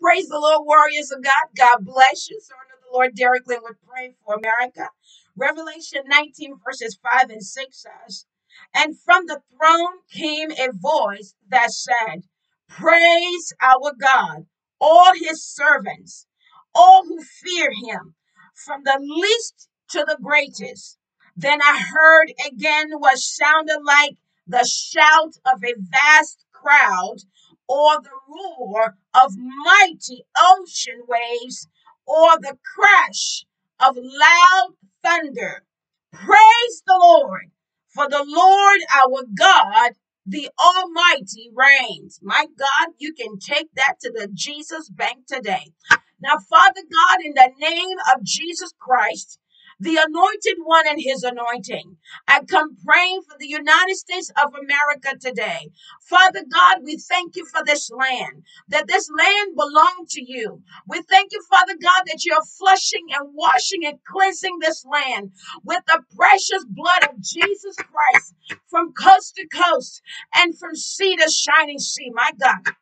Praise the Lord, warriors of God. God bless you. Servant of the Lord, Derek Lynn would pray for America. Revelation 19, verses 5 and 6 says, And from the throne came a voice that said, Praise our God, all his servants, all who fear him, from the least to the greatest. Then I heard again what sounded like the shout of a vast crowd or the roar of mighty ocean waves or the crash of loud thunder. Praise the Lord, for the Lord our God, the Almighty reigns. My God, you can take that to the Jesus Bank today. Now, Father God, in the name of Jesus Christ, the anointed one and his anointing. I come praying for the United States of America today. Father God, we thank you for this land, that this land belonged to you. We thank you, Father God, that you're flushing and washing and cleansing this land with the precious blood of Jesus Christ from coast to coast and from sea to shining sea. My God.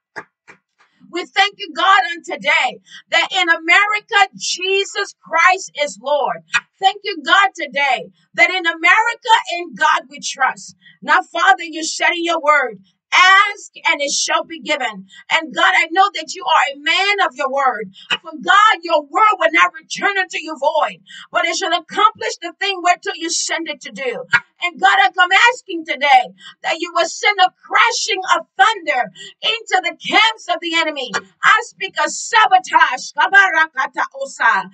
We thank you, God, on today that in America, Jesus Christ is Lord. Thank you, God, today that in America, in God we trust. Now, Father, you said in your word, ask and it shall be given. And God, I know that you are a man of your word. For God, your word will not return unto you void, but it shall accomplish the thing whereto you send it to do. And God, I come asking today that you will send a crashing of thunder into the camps of the enemy. I speak of sabotage. I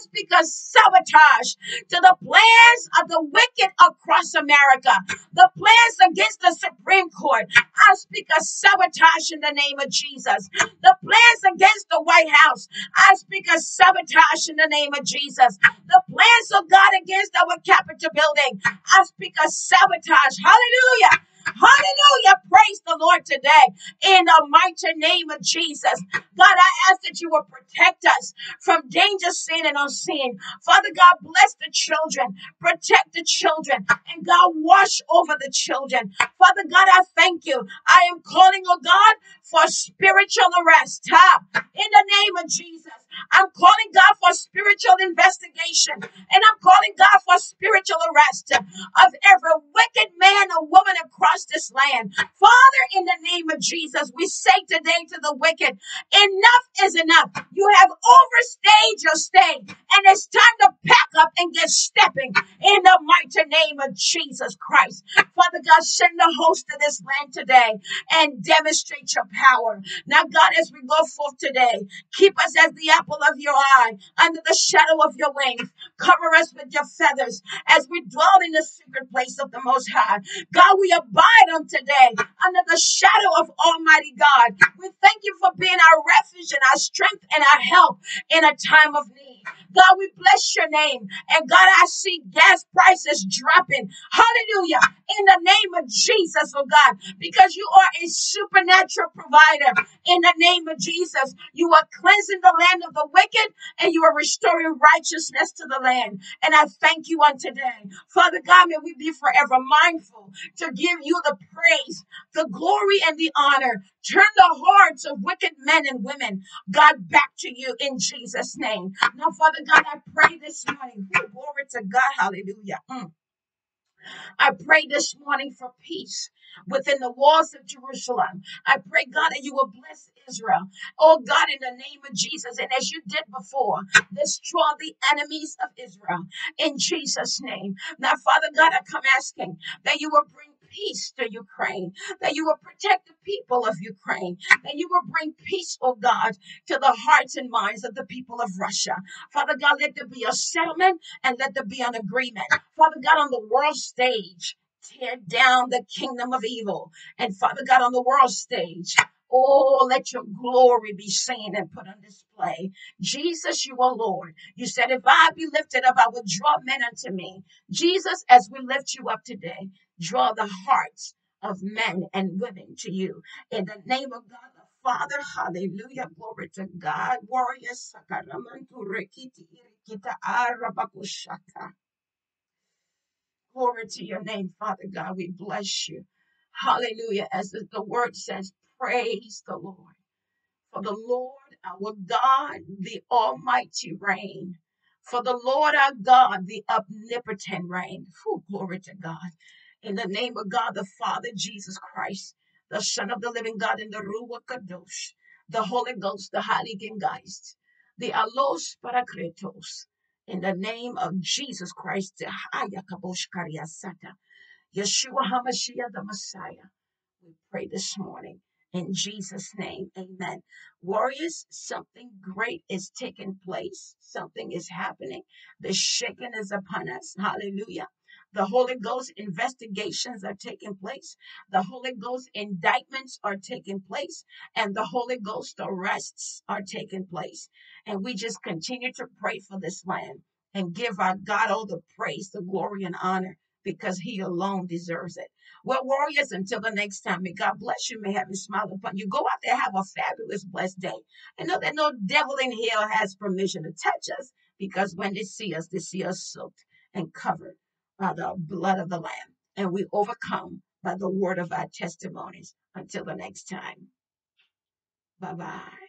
speak of sabotage to the plans of the wicked across America, the plans against the Supreme Court. I speak of sabotage in the name of Jesus. The plans against the White House. I speak of sabotage in the name of Jesus. The plans of God against our Capitol building. I speak of sabotage. Hallelujah. Hallelujah. Praise the Lord today in the mighty name of Jesus. God, I ask that you will protect us from danger, sin, and unseen. Father God, bless the children, protect the children, and God, wash over the children. Father God, I thank you. I am calling, oh God, for spiritual arrest. Ha! In the name of Jesus. I'm calling God spiritual investigation. And I'm calling God for spiritual arrest of every wicked man or woman across this land. Father, in the name of Jesus, we say today to the wicked, enough is enough. You have overstayed your stay, and it's time to pack up and get stepping in the mighty name of Jesus Christ. Father God, send the host to this land today and demonstrate your power. Now, God, as we go forth today, keep us as the apple of your eye, under the shadow of your wings. Cover us with your feathers as we dwell in the secret place of the Most High. God, we abide on today under the shadow of Almighty God. We thank you for being our refuge and our strength and our help in a time of need. God, we bless your name. And God, I see gas prices dropping. Hallelujah. In the name of Jesus, oh God, because you are a supernatural provider. In the name of Jesus, you are cleansing the land of the wicked and you are restoring righteousness to the land. And I thank you on today. Father God, may we be forever mindful to give you the praise, the glory, and the honor. Turn the hearts of wicked men and women, God, back to you in Jesus' name. Now, Father God, I pray this morning. Glory to God. Hallelujah. Mm. I pray this morning for peace within the walls of Jerusalem. I pray, God, that you will bless Israel. Oh, God, in the name of Jesus. And as you did before, destroy the enemies of Israel in Jesus' name. Now, Father God, I come asking that you will bring peace to Ukraine, that you will protect the people of Ukraine, that you will bring peace, oh God, to the hearts and minds of the people of Russia. Father God, let there be a settlement and let there be an agreement. Father God, on the world stage, tear down the kingdom of evil. And Father God, on the world stage, Oh, let your glory be seen and put on display. Jesus, you are Lord. You said, if I be lifted up, I will draw men unto me. Jesus, as we lift you up today, draw the hearts of men and women to you. In the name of God the Father, hallelujah, glory to God. Warrior sakaramantu rekiti irikita. Glory to your name, Father God. We bless you. Hallelujah. As the, the word says, praise the Lord. For the Lord our God, the Almighty reign. For the Lord our God, the omnipotent reign. Whew, glory to God. In the name of God the Father, Jesus Christ, the Son of the living God, in the Ruach Kadosh, the Holy Ghost, the Heiligen Geist, the Allos Parakletos, in the name of Jesus Christ, the Hayakabosh Karyasata, Yeshua HaMashiach, the Messiah. We pray this morning in Jesus' name. Amen. Warriors, something great is taking place. Something is happening. The shaking is upon us. Hallelujah. The Holy Ghost investigations are taking place. The Holy Ghost indictments are taking place. And the Holy Ghost arrests are taking place. And we just continue to pray for this land and give our God all the praise, the glory, and honor because He alone deserves it. Well, warriors, until the next time, may God bless you. May heaven smile upon you. Go out there, have a fabulous, blessed day. And know that no devil in hell has permission to touch us because when they see us, they see us soaked and covered by the blood of the Lamb. And we overcome by the word of our testimonies. Until the next time. Bye bye.